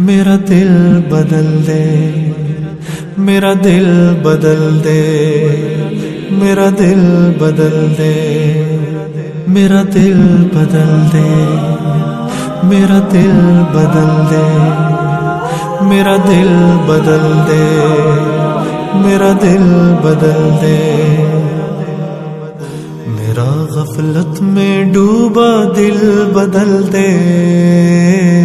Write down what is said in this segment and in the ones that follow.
میرا دل بدل دے، میرا دل بدل دے، میرا دل بدل دے، میرا دل بدل دے، میرا دل بدل دے، میرا دل بدل دے، میرا دل بدل دے۔ میرا غفلت میں ڈوبا دل بدل دے۔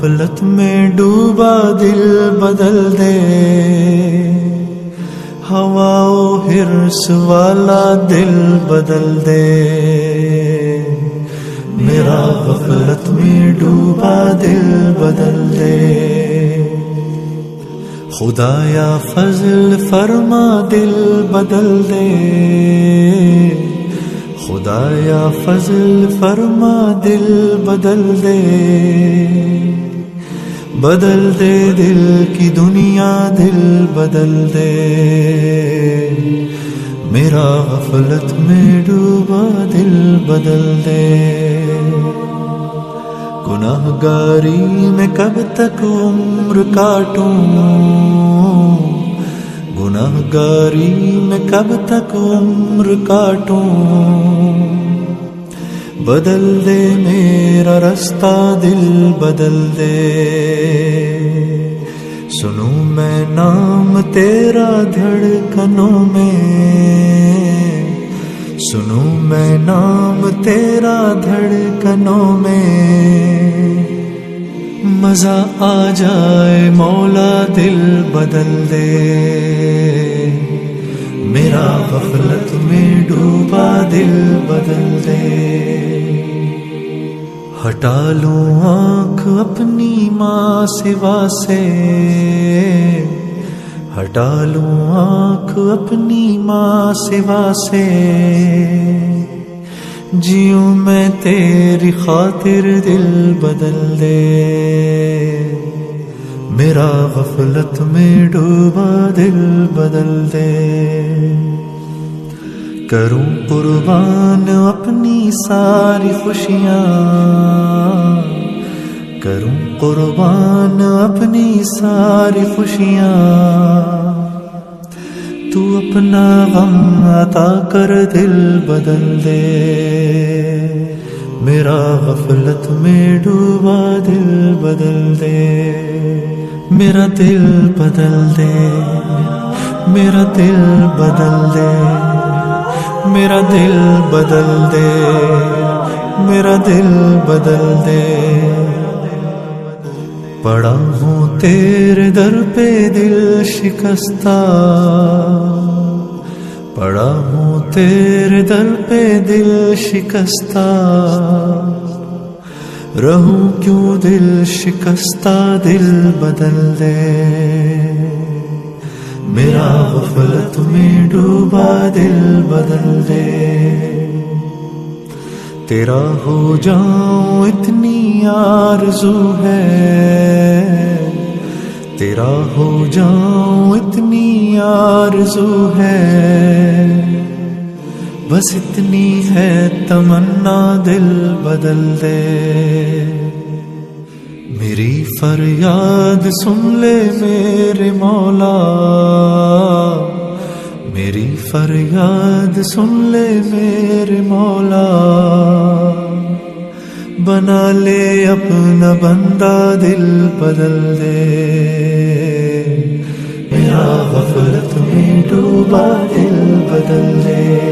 غفلت میں ڈوبا دل بدل دے۔ ہوا ہرس والا دل بدل دے۔ میرا غفلت میں ڈوبا دل بدل دے۔ خدا یا فضل فرما دل بدل دے۔ خدا یا فضل فرما دل بدل دے۔ بدل دے دل کی دنیا، دل بدل دے۔ میرا غفلت میں ڈوبا، دل بدل دے۔ گناہ گاری میں کب تک عمر کاٹوں؟ گناہ گاری میں کب تک عمر کاٹوں؟ بدل دے میرا رستہ، دل بدل دے۔ سنوں میں نام تیرا دھڑکنوں میں۔ سنوں میں نام تیرا دھڑکنوں میں۔ مزہ آ جائے، مولا دل بدل دے۔ میرا غفلت میں ڈوبا دل بدل دے۔ ہٹا لوں آنکھ اپنی ماں سوا سے۔ ہٹا لوں آنکھ اپنی ماں سوا سے۔ جیوں میں تیری خاطر دل بدل دے۔ میرا غفلت میں ڈوبا دل بدل دے۔ کروں قربان اپنی ساری خوشیاں۔ کروں قربان اپنی ساری خوشیاں۔ تو اپنا غم عطا کر دل بدل دے۔ میرا غفلت میں ڈوبا دل بدل دے۔ میرا دل بدل دے، میرا دل بدل دے، میرا دل بدل دے، میرا دل بدل دے۔ پڑا ہوں تیرے در پہ دل شکستہ، پڑا ہوں تیرے در پہ دل شکستہ۔ رہوں کیوں دل شکستہ دل بدل دے؟ میرا غفلت میں ڈوبا دل بدل دے۔ تیرا ہو جاؤں اتنی آرزو ہے۔ تیرا ہو جاؤں اتنی آرزو ہے۔ بس اتنی ہے تمنا دل بدل دے۔ میری فریاد سن لے میرے مولا۔ میری فریاد سن لے میرے مولا۔ بنا لے اپنا بندہ دل بدل دے۔ میرا غفلت میں ڈوبا دل بدل دے۔